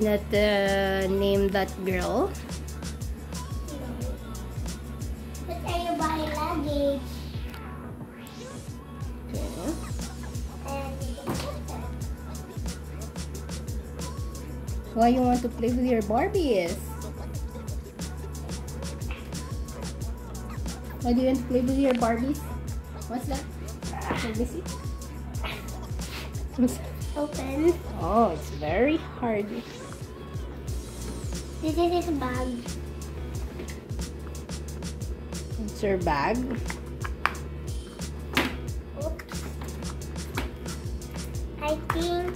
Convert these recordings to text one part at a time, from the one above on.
did not uh, name that girl? But are you buying luggage? Okay. And you can put that. Why you want to play with your Barbies? Why do you want to play with your Barbies? What's that? Let me see. What's that? Open. Oh, it's very hard. This is his bag. It's your bag. Oops. I think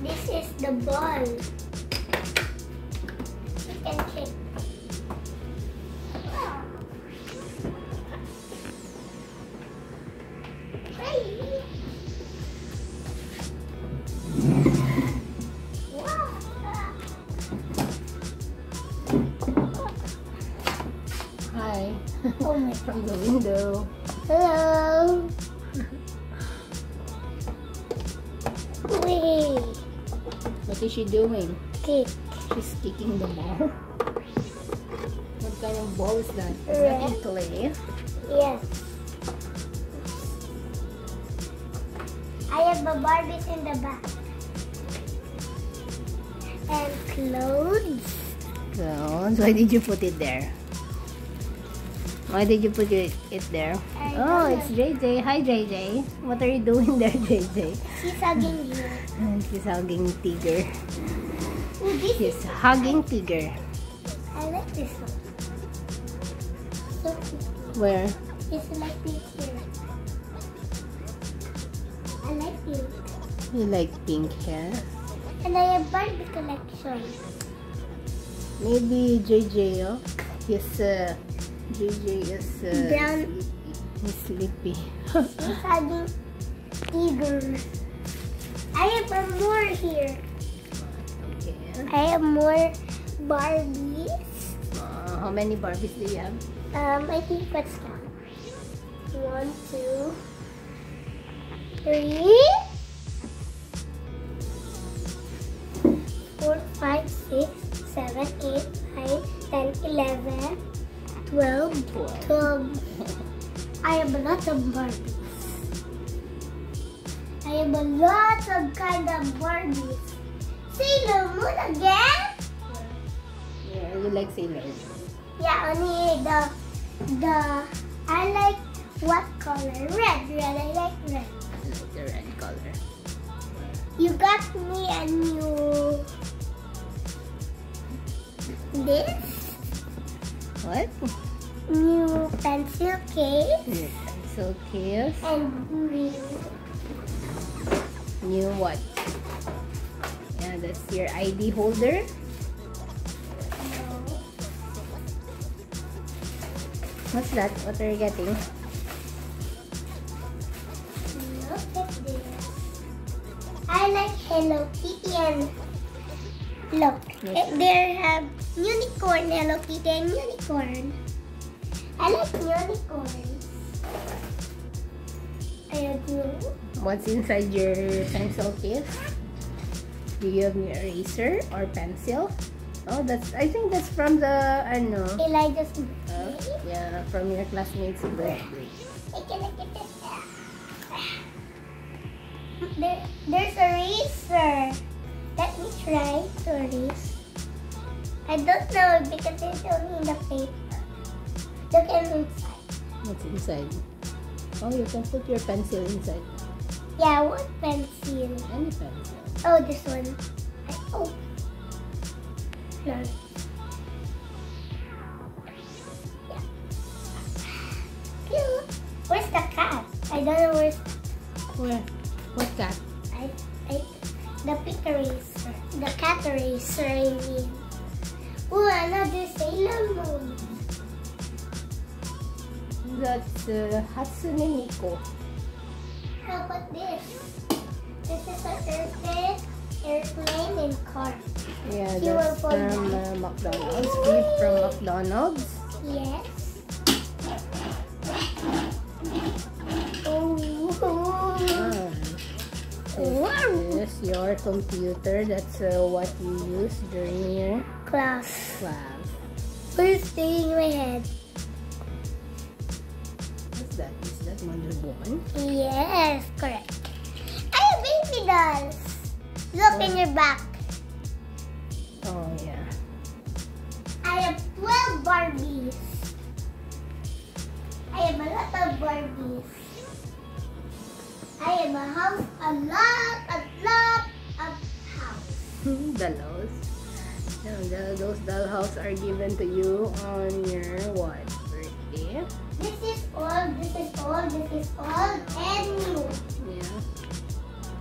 this is the ball. She doing? Cake. She's kicking the ball. What kind of ball is that? Is that in Red. clay? Yes. I have a Barbies in the back. And clothes. Clothes? why did you put it there? Why did you put it, it there? I Oh, it's JJ. Hi, JJ. What are you doing there, JJ? She's hugging you. She's hugging Tiger. Ooh, this She's is, hugging Tiger. I like this one. So cute. Where? It's like pink here. I like pink. You like pink hair? And I have Barbie collection. Maybe JJ, oh? His, uh, JJ is, uh, Brown. He's sleepy. She's hugging Tiger. I have more here. okay. I have more Barbies. Uh, how many Barbies do you have? Um, I think let's count. One, two, three, four, five, six, seven, eight, nine, ten, eleven, twelve, twelve. I have a lot of Barbies. I have a lot of kind of Barbies. Sailor Moon again? Yeah, you like Sailor. Yeah, only the the I like what color? Red. Red. I like red. I like the red color. You got me a new this What? new pencil case New pencil case. and new New what? Yeah, that's your ID holder. What's that? What are you getting? Look at this. I like Hello Kitty and look. Yes. There have unicorn, Hello Kitty and unicorn. I like unicorns. I do. What's inside your pencil case? Do you have an eraser or pencil? Oh, that's. I think that's from the. I know. Elijah's Uh, yeah, from your classmates' birthday. There, there's a razor. Let me try to erase. I don't know because it's only in the paper. Look at inside. What's inside? Oh, you can put your pencil inside. Yeah, what pencil? Any pencil. Oh, this one. I, oh. Yeah. Hatsune Miku. How about this? This is an airplane, airplane and car. Yeah, You that's from uh, McDonald's. Free from McDonald's. Yes. Oh. This is your computer. That's uh, what you use during your Class. class. Who's staying in my head? That? Is that Wonder Woman? Yes, correct. I have baby dolls. Look in your back. Oh yeah. I have 12 Barbies. I have a lot of Barbies. I have a house, a lot, a lot of house. Dolls. The, those dollhouse are given to you on your what birthday? This is old, this is old, this is old and new. Yeah.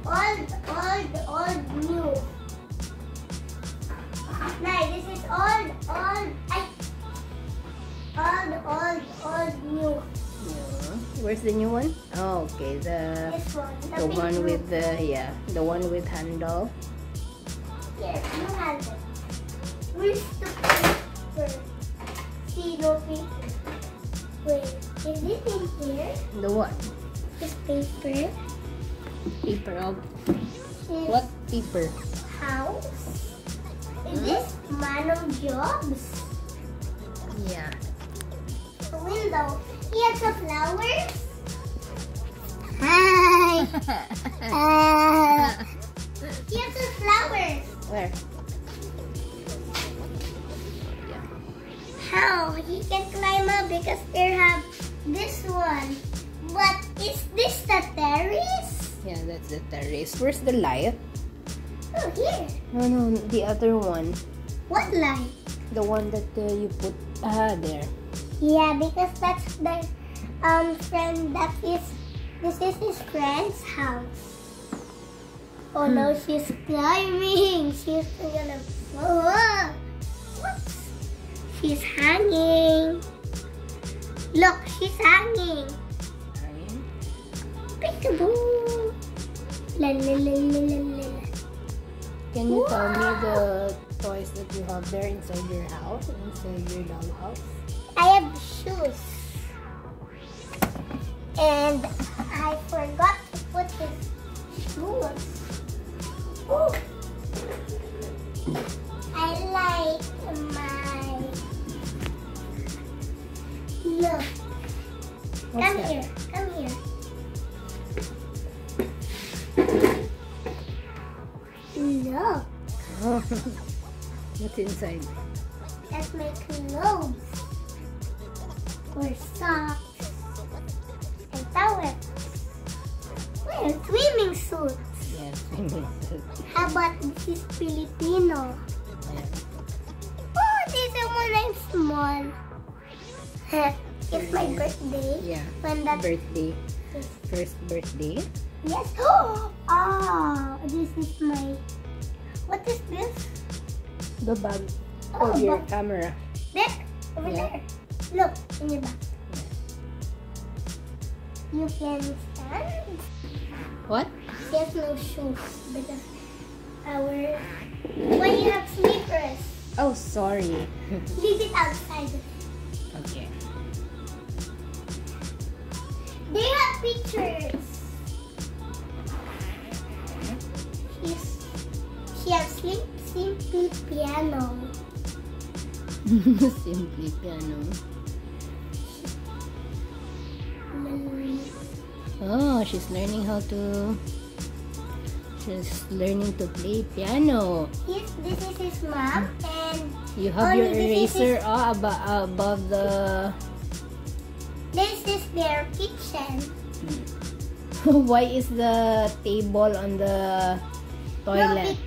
Old, old, old, new. Now this is old, old, old, old, old, new. Yeah. Where's the new one? Oh, okay. The This one, the pink one blue. with the yeah, the one with handle. Here, you have it. Where's the paper? See, no paper. Wait, is this in here? The what? This paper? Paper of Is what paper? house? Is Hmm? this Manong Jobs? Yeah. The window. He has some flowers. Hi. Ah. he has flowers. Where? How? He can climb up because there have this one. But is this the terrace? Yeah, that's the terrace. Where's the light? Oh, here. No, no, the other one. What light? The one that uh, you put ah there. Yeah, because that's the um friend that is this is his friend's house. Oh no, she's climbing. She's gonna. Whoops. She's hanging. Look, she's hanging. Peekaboo. La la la la la la. Can you tell me the toys that you have there inside your house, inside your dollhouse? I have shoes. And I forgot to put his shoes. Ooh. I like look. What's come that? here. Come here. Look. What's inside? That's my clothes. Or socks. And towels. Well, swimming suits. Yes, swimming suit. How about this is Filipino? Yeah. Oh, this is when I'm small. it's my birthday. Yeah. When that Birthday. is First birthday. yes. Oh, ah, this is my. What is this? The bag Oh, of your bag. camera. There, over Yeah. there. Look in your back. You can stand. What? She has no shoes because our. Why you have slippers? Oh, sorry. Leave it outside. They have pictures. She's, she has sleep simple piano. Simply piano. Oh, she's learning how to. She's learning to play piano. Yes, this is his mom and You have your this is eraser oh, aba above the. Their kitchen. Why is the table on the toilet?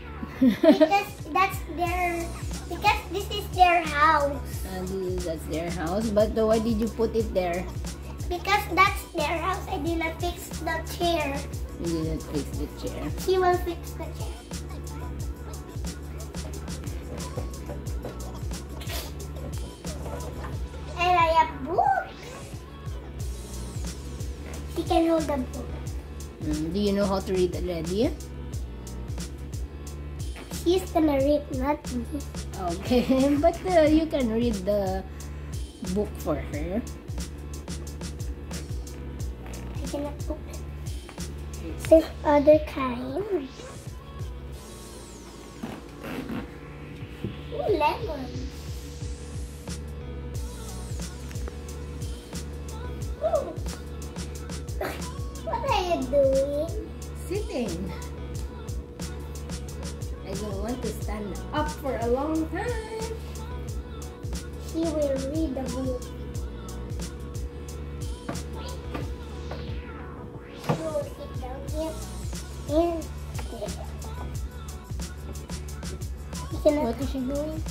because that's their because this is their house. And that's their house. But uh, why did you put it there? Because that's their house. I did not fix the chair. You didn't fix the chair. She will fix the chair. And I have book. Can hold the book. Mm, do you know how to read already? She's gonna read, not me. Okay, but uh, you can read the book for her. I cannot open. This other kind. Ooh, lemon. Are you doing? Sitting. I don't want to stand up for a long time. She will read the book. Will sit down here and there. What is she doing?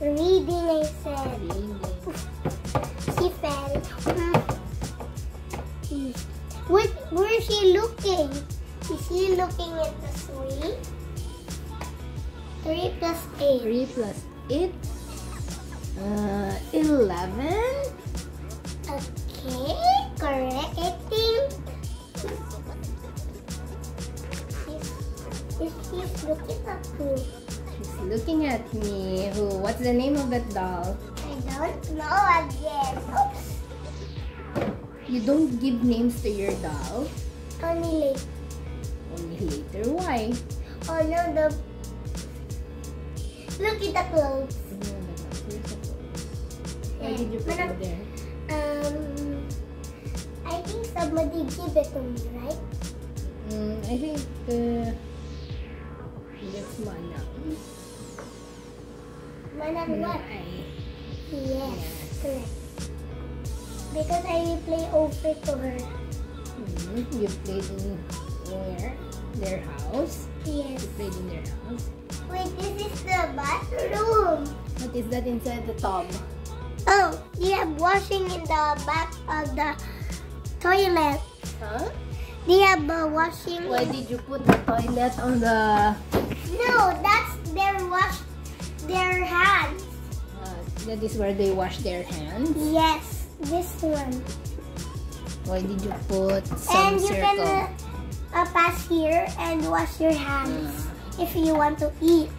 reading, I said. Reading. She fell. Hmm. Where is she looking? Is she looking at the three? Three plus eight. 3 plus 8. Uh, 11. Okay, correct. I think. She's, she's looking at who? She's looking at me. Who? What's the name of that doll? I don't know again. Oops. You don't give names to your doll. Only late. Only later. Why? Oh no, the. Look at the clothes. Why did you put it there? Um, I think somebody gave it to me, right? Mm, I think uh, that's Mana. Manan what? Yes, correct. Because I play over to her. Mm, you played in where? Their house? Yes. You played in their house? Wait, this is the bathroom. What is that inside the tub? Oh, they have washing in the back of the toilet. Huh? They have uh, washing. Why did you put the toilet on the... No, that's their wash their hands. Uh, that is where they wash their hands? Yes, this one. Why did you put some and you circle? can uh, uh, pass here and wash your hands if you want to eat.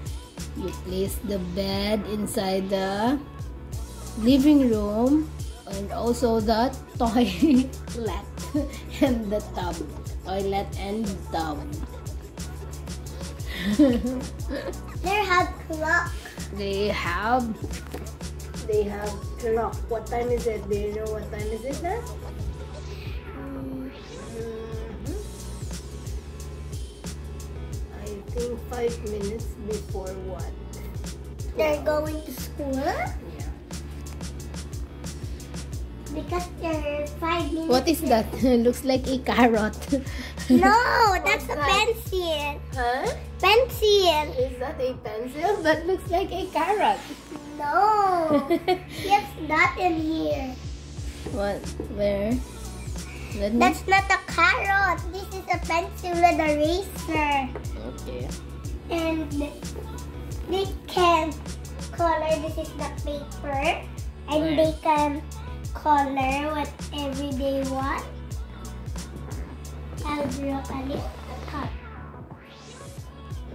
You place the bed inside the living room and also the toilet and the tub. Toilet and tub. They have clock. they have they have clock. What time is it? Do you know what time is it now? Mm, Mhm. I think five minutes before what? They're going to school Yeah. because they're five minutes. What is that? Looks like a carrot. No, that's a What's that? pencil. Huh? Pencil. Is that a pencil? That looks like a carrot. No. Yes, that in here. what? Where? That's not a carrot. This is a pencil with a razor. Okay. And they can color. This is the paper. And Where? they can color whatever they want. I'll draw a little.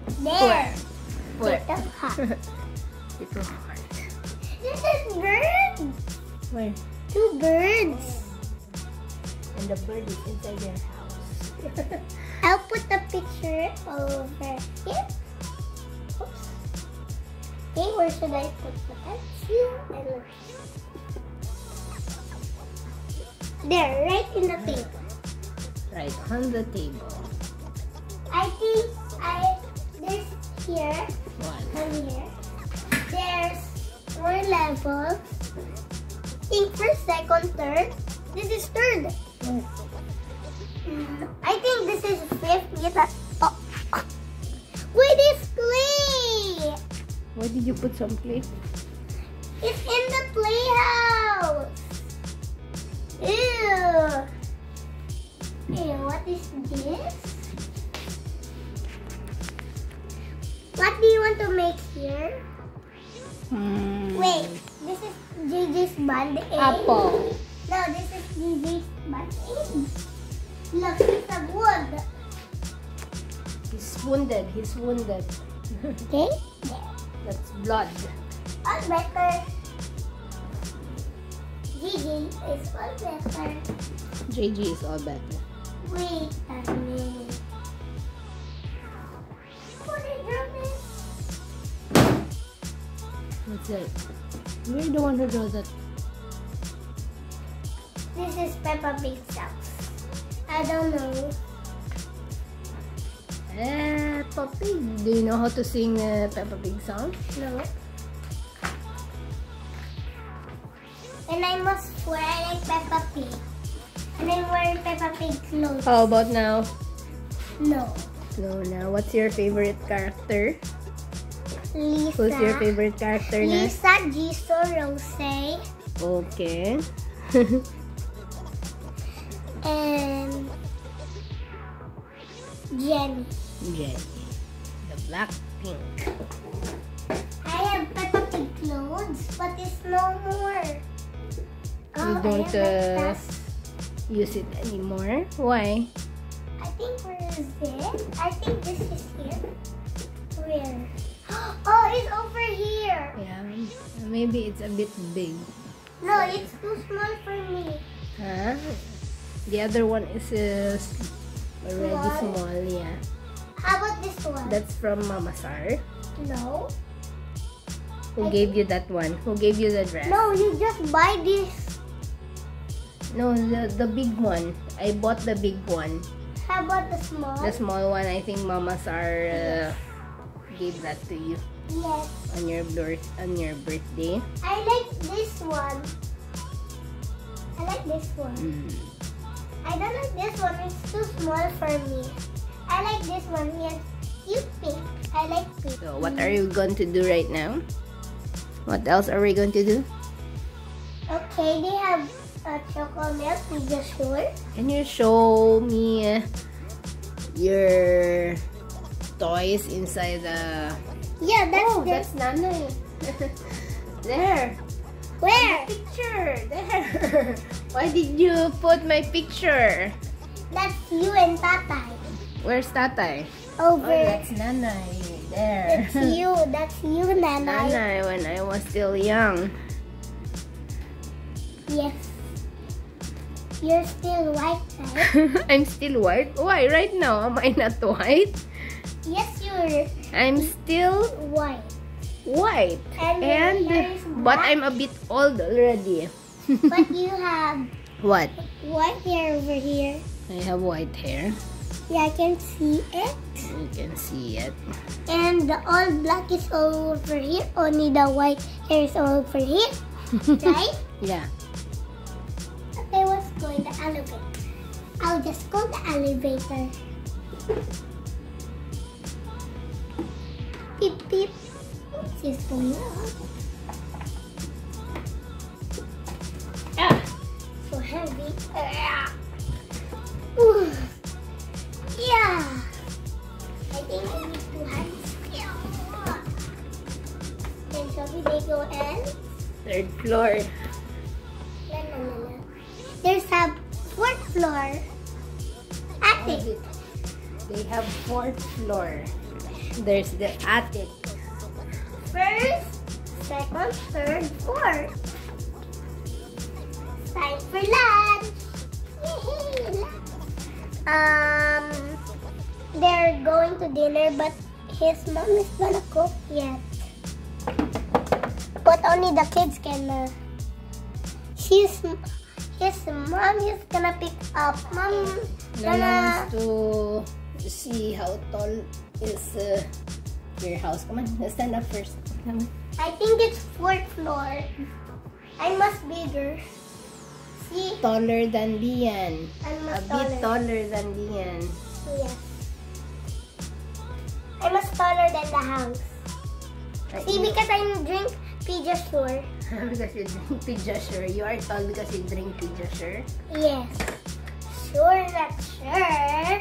There. Where? Little heart. Little heart. This is birds. Where? Two birds. And the bird is inside their house. I'll put the picture over here. Oops. Okay, where should I put the pencil? And there, right in the table. right on the table. I think I here One. and here. There's four levels. think first, second, third. This is third. Mm, I think this is fifth. Get that. Oh. Wait, it's clay. Why did you put some clay? It's in the playhouse. Ew. Hey, what is this? Want to make here? Hmm. Wait, this is Gigi's band aid. Apple. No, this is Gigi's band aid. Look, it's a wood. He's wounded. He's wounded. Okay? That's blood. All better. Gigi is all better. JG is all better. Wait a minute. What's that? You're the one who does it. This is Peppa Pig's house. I don't know. Peppa Pig. Do you know how to sing uh, Peppa Pig song? No. And I must wear like Peppa Pig. And I'm wearing Peppa Pig clothes. How about now? No. No, now. What's your favorite character? Lisa. Who's your favorite character na? Lisa, Jisoo, Rose, Okay. and Jennie. Jennie. The black pink. I have Peppa Pig clothes, but it's no more. You Oh, don't uh, use it anymore? Why? I think where is it? I think this is here. Where? Oh, it's over here. Yeah, maybe it's a bit big. No, it's too small for me. Huh? The other one is uh, already Small? small, yeah. How about this one? That's from Mama Sar. no. Who I gave you that one? Who gave you the dress? No, you just buy this. No, the, the big one. I bought the big one. How about the small? The small one, I think Mama Sar uh, gave that to you Yes. on your birth on your birthday. I like this one. I like this one. Mm. I don't like this one. It's too small for me. I like this one. Yes. Cute pink. I like pink. So, what are you going to do right now? What else are we going to do? Okay, they have a chocolate milk with the sure. Can you show me your toys inside the... Yeah, that's oh, that's Nanay. there. where? Picture. There. Why did you put my picture? That's you and Tatay. Where's Tatay? Over. Oh, that's Nanay. There. That's you. That's you, Nanay. Nanay when I was still young. Yes. You're still white, right? I'm still white. Why? Right now, am I not white? Yes, you're I'm still white. white. And, And, but I'm a bit old already. but you have what? white hair over here. I have white hair. Yeah, I can see it. You can see it. And the all black is all over here. Only the white hair is all over here. right? Yeah. Okay, let's go in the elevator. I'll just go the elevator. Beep beep. What's this going on? Ah, so heavy. Ah. Ooh. Yeah. I think I need to have skill. Then shall we they go and Third floor. La, la, la, la. There's a fourth floor. Attic. They have fourth floor. There's the attic. First, second, third, fourth. Time for lunch. Um, they're going to dinner, but his mom is gonna cook yet. But only the kids can. Uh, she's his mom is gonna pick up. Mom gonna. wants to see how tall is uh, your house. Come on, let's stand up first. I think it's fourth floor. I must bigger. See, Taller than Lian. I'm A much bit taller. taller than Lian. Yes. I'm much taller than the house. See, because I drink Pediasure. because you drink Pediasure. You are tall because you drink Pediasure. Yes. Sure, not sure.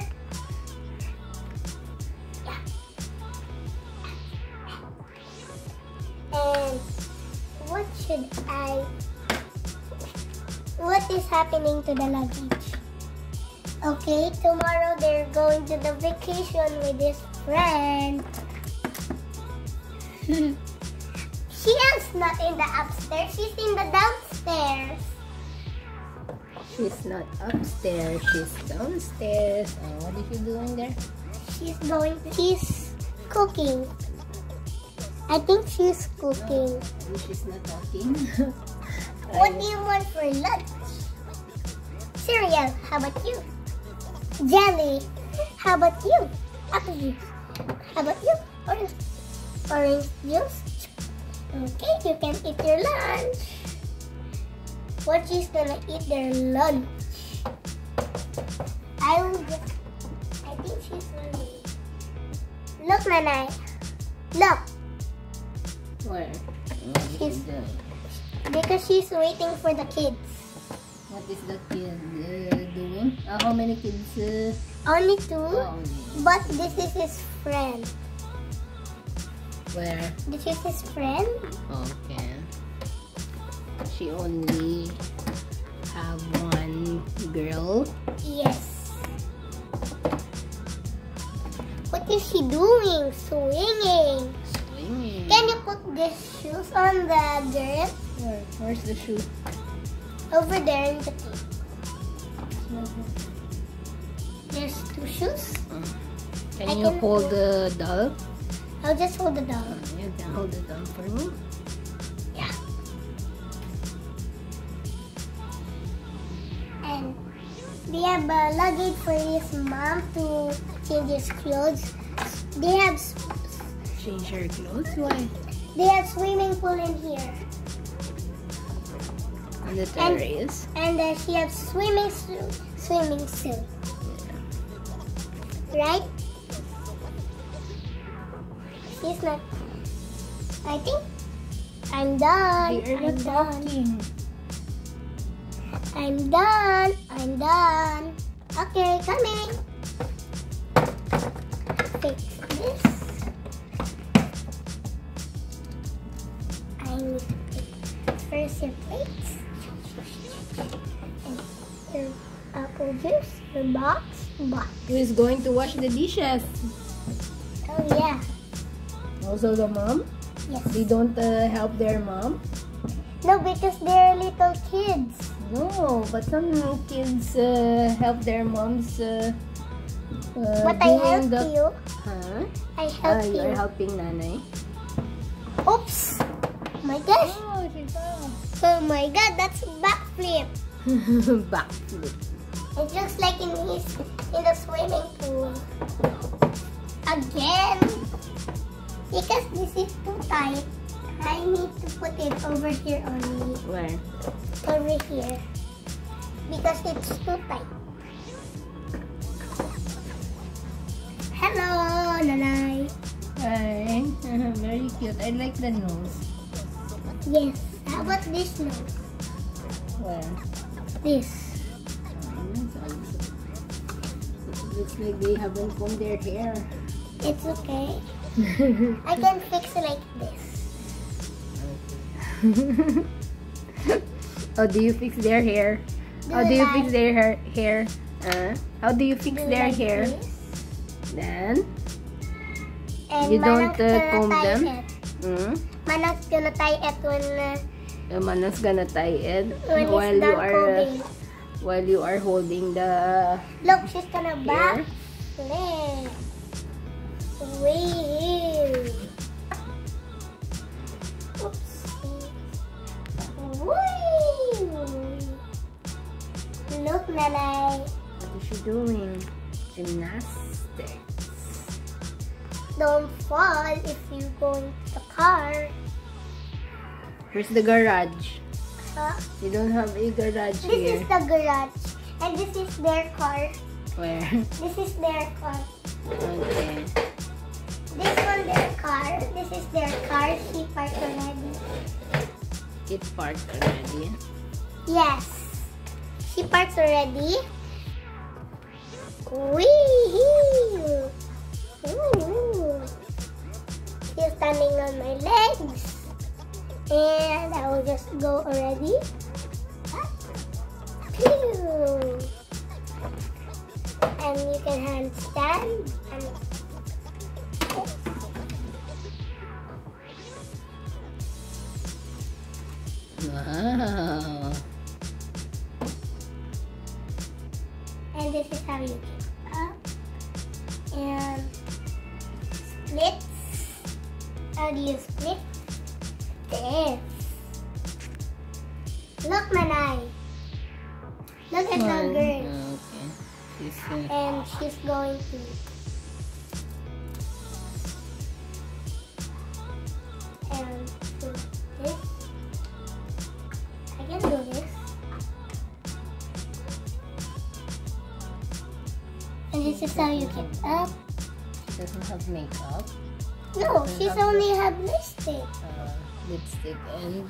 Should I? What is happening to the luggage? Okay, tomorrow they're going to the vacation with his friend. she is not in the upstairs, she's in the downstairs. She's not upstairs, she's downstairs. Oh, what is she doing there? She's going, she's cooking. I think she's cooking. Maybe she's not talking. What do you want for lunch? Cereal. How about you? Jelly. How about you? Apple juice. How about you? Orange. Orange juice. Okay, you can eat your lunch. What she's gonna eat their lunch? I will. I think she's gonna. Look, Nanay. Look, Where? What She's- because she's waiting for the kids. What is the kid uh, doing? Uh, how many kids? Uh, Only two. oh, But this is his friend. where? This is his friend. Okay. She only have one girl. Yes. What is she doing? Swinging. Swinging. Can you put these shoes on the dirt? Where? Where's the shoe? Over there in the cave. There's two shoes. Can I you can- hold the doll? I'll just hold the Uh, dog. you can hold the doll for me. Yeah. And they have a luggage for his mom to change his clothes. They have Change her clothes. Why? They have swimming pool in here. On the And- terrace. And uh, she has swimming suit, swimming suit. Right? She's not. I think I'm done. I'm done. I'm done. I'm done. Okay, coming. Fix juice, your box, box. Who is going to wash the dishes? Oh yeah. Also the mom? Yes. They don't uh, help their mom? No, because they're little kids. No, but some kids uh, help their moms uh, uh, But I help the... you. Huh? I help you're helping nanay? Oops. my gosh. Oh, she. Oh my god, that's backflip. Backflip. It looks like in his in the swimming pool. Again. Because this is too tight, I need to put it over here only. Where? Over here. Because it's too tight. Hello, Nanay. Hi. Very cute. I like the nose. Yes. How about this nose? Where? This. It looks like they haven't combed their hair. It's okay. I can fix it like this. oh, do you fix their hair? Do How do you like- fix their hair? hair? Uh, how do you fix do their like hair? this. Then, And You don't, uh, comb them? It. mm, Manang's gonna tie it when, uh, the man's gonna tie it when while you are uh, combing. While you are holding the Look, she's gonna back flip. Whee! Oopsie. Whee! Look, Nanay. What is she doing? Gymnastics. Don't fall if you go in the car. Where's the garage? Huh? You don't have a garage This is the garage. And this is their car. Where? This is their car. Okay. This one their car. This is their car. She parked already. It parked already. Yes. She parked already. Wee! Ooh. She's standing on my legs. And I I'll just go already. Pew! And you can handstand and this is how you get up. She doesn't have makeup, No, she's only have lipstick. uh, lipstick, and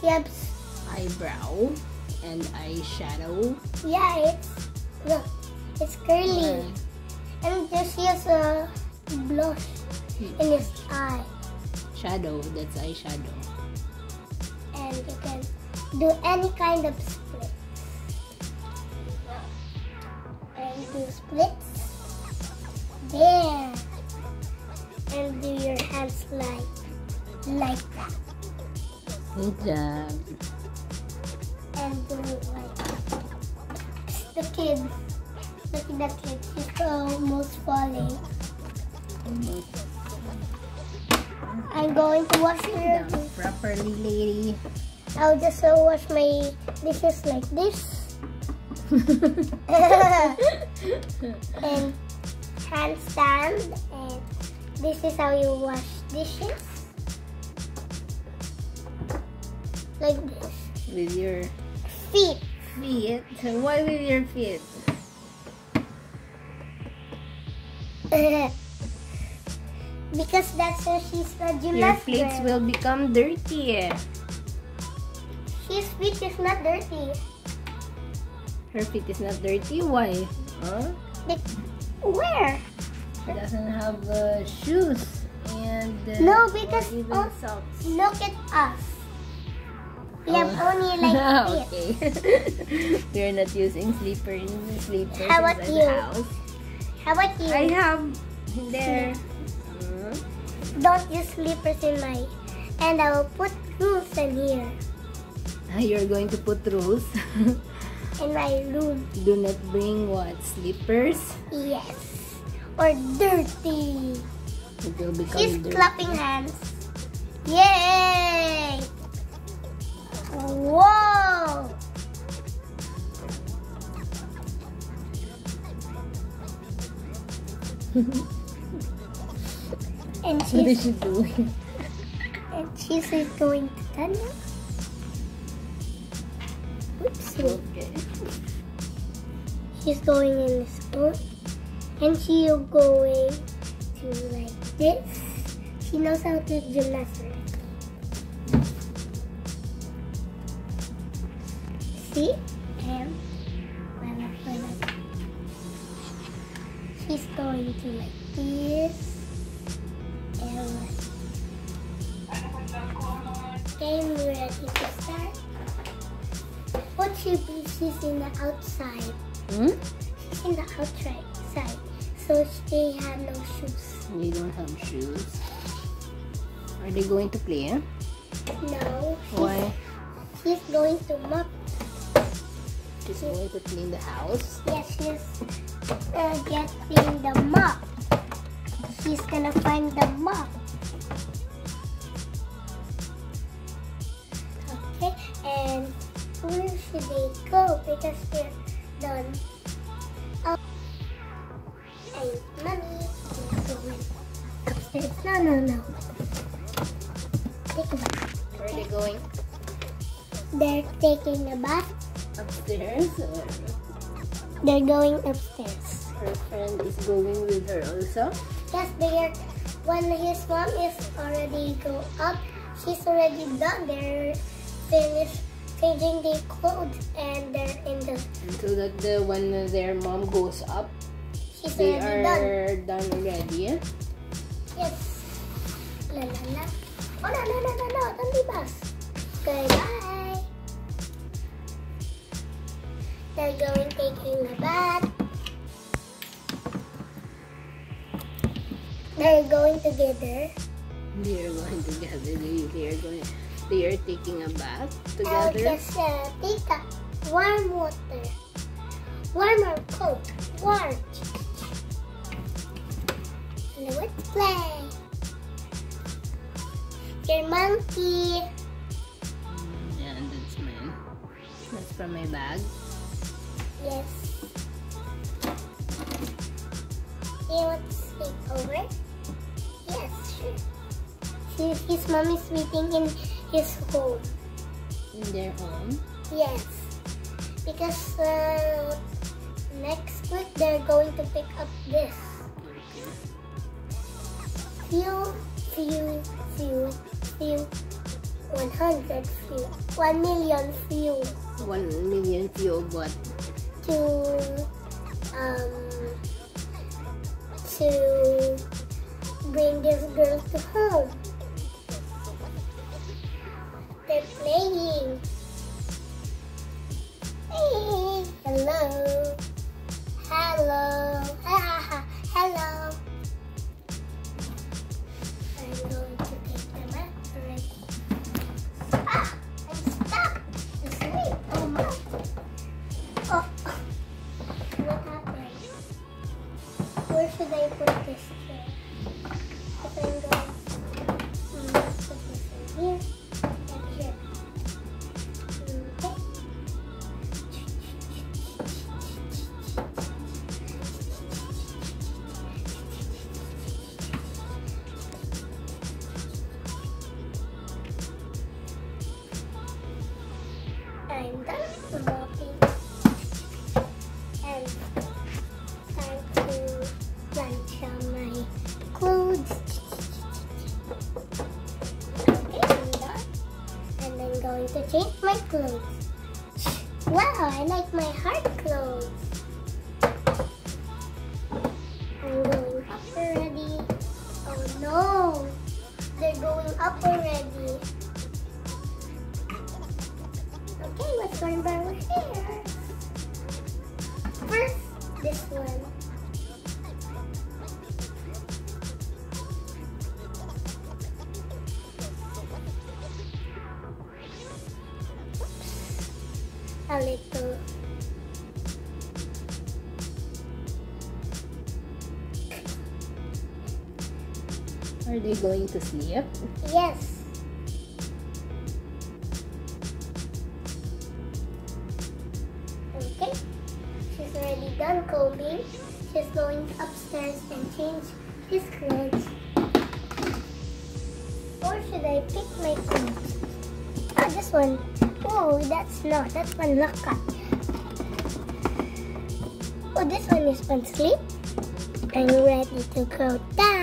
She has eyebrow, and eyeshadow. yeah, it's look, it's curly. And just she has a blush in his eye. Shadow, that's eyeshadow. and you can do any kind of do splits. There. And do your hands like like that. Good job. And do it like the kid. Look at that kid. She's almost falling. I'm going to wash Sit down properly, lady. I'll just uh, wash my dishes like this. and handstand and this is how you wash dishes like this with your feet feet. Why with your feet? because that's how she's a Your gymnast feet girl. will become dirty. his feet is not dirty Her feet is not dirty. Why? Huh? Be- where She doesn't have uh, shoes and uh, No, or because even oh, socks. look at us we have Oh. only like feet okay. We're not using slippers. Slippers How about you? house. how about you I have there. Hmm? Don't use slippers in my. And I will put rules in here You're going to put rules. In my room. Do not bring what slippers. Yes. Or dirty. It will become She's dirty. clapping hands. Yay! Whoa! and What is she's she doing? and she's going to Tanya. Okay. She's going in the school and she is going to like this. She knows how to gymnastics. See? And she's going to like this What she she's in the outside. Hmm? She's in the outside side, so they have no shoes. They don't have shoes. Are they going to play? Eh? No. Why? She's going to mop. She's going to clean the house. Yes, she's uh, getting the mop. She's gonna find the mop. Should they go? Because they're done. Oh, and mommy is going upstairs. No, no, no. Take a bath. Where are they going? They're taking a bath. Upstairs. Or They're going upstairs. her friend is going with her also. Yes, they're when his mom is already go up, she's already done. They're finished changing their clothes and they're in the And so that the when their mom goes up, she's they already done. are done already. Eh? Yes. La la la. Oh no no no no no! Don't leave us. Okay, bye. They're going taking a bath. They're going together. They are going together. They are going. They are taking a bath I'll together. just uh, take a warm water. Warm or cold? Warm. Let's play. Your monkey. Yeah, that's mine. That's from my bag. Yes. Do you want to sleep over? Yes, sure. See, his mom is waiting in his home. In their home. Yes. Because uh, next week they're going to pick up this. Few, few, few, few. 100 few. 1 million few. One million few of what? to um to bring this girl to home. Playing. Hey, hello. Hello. Ha going to sleep? Yes. Okay. She's already done combing. She's going upstairs and change his clothes. Or should I pick my clothes? Oh, this one. Oh, that's not. That's one lock cut. Oh, this one is one sleep. I'm ready to go down.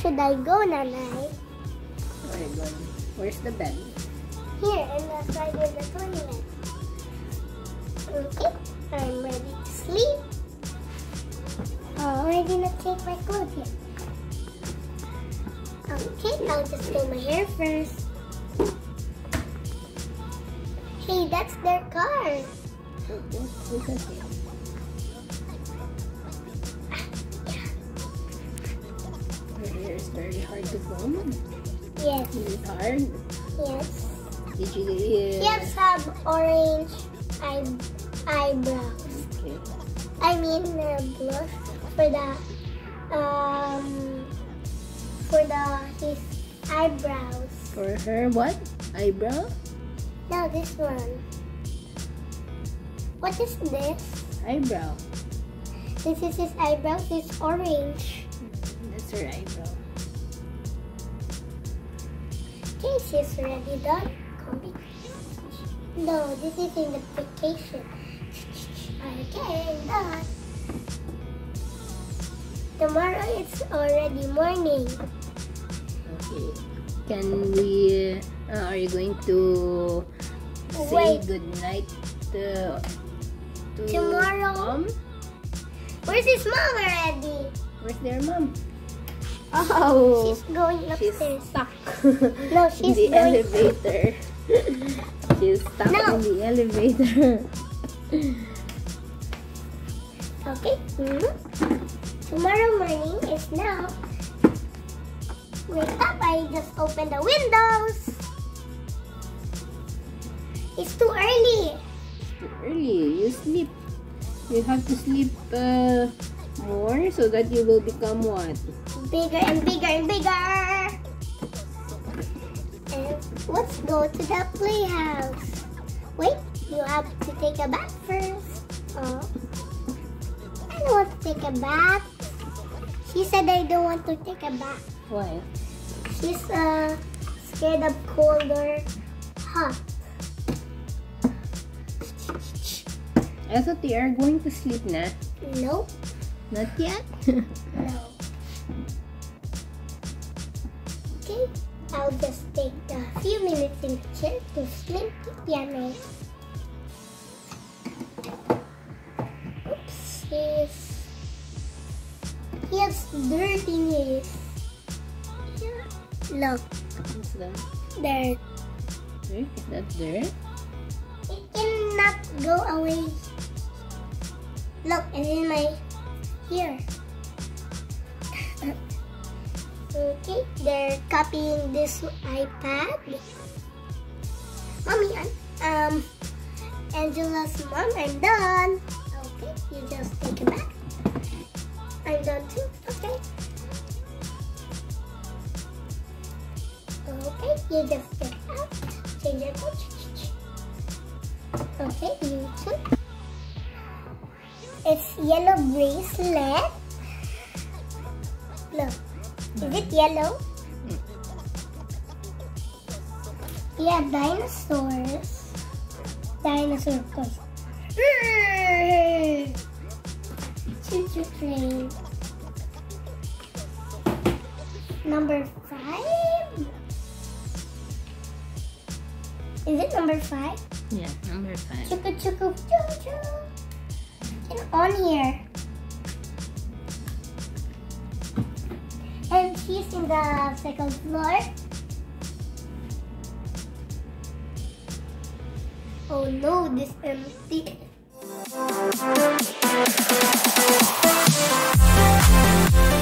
Should I go, Nanay? Where are? Where's the bed? Here, in the side with the toilet. Okay, I'm ready to sleep. Oh, I didn't take my clothes yet. Okay, I'll just do my hair first. I mean uh, blush for the um for the his eyebrows. For her, what? Eyebrow? No, this one. What is this? Eyebrow. This is his eyebrows. It's orange. That's her eyebrow. Okay, she's already done. No, this is in the vacation. Okay, I'm. Tomorrow it's already morning. Okay. Can we, uh, are you going to say Wait. good night to, to Tomorrow? mom? Where's his mom already? Where's their mom? Oh, She's going she's upstairs. stuck No, in she's the going. elevator. she's stuck No. in the elevator. Okay. mhm. Tomorrow morning is now. Wake up! I just opened the windows. It's too early. Too early. You sleep. You have to sleep uh, more so that you will become what? Bigger and bigger and bigger. And let's go to the playhouse. Wait, you have to take a bath first. Oh. I don't want to take a bath. She said I don't want to take a bath. Why? She's uh, scared of cold or hot. I thought they are going to sleep now. Nope. Not yet. No. Okay, I'll just take a few minutes in the chair to swing the piano. His, he has dirt in his. Look, What's that? there. Dirt? Is that dirt? It cannot go away. Look, it's in my here. okay, they're copying this iPad. Mommy, I'm- um, Angela's mom, I'm done. Okay, you just take it back. I'm done too. Okay. Okay, you just get out. Change your. Okay, you too. It's yellow bracelet. Look, is it yellow? Yeah, dinosaurs. Dinosaur Choo-choo train. Number five? Is it number five? Yeah, number five. Chuku chuku choo choo. And on here. And she's in the second floor. Oh no, this empty. Thank you.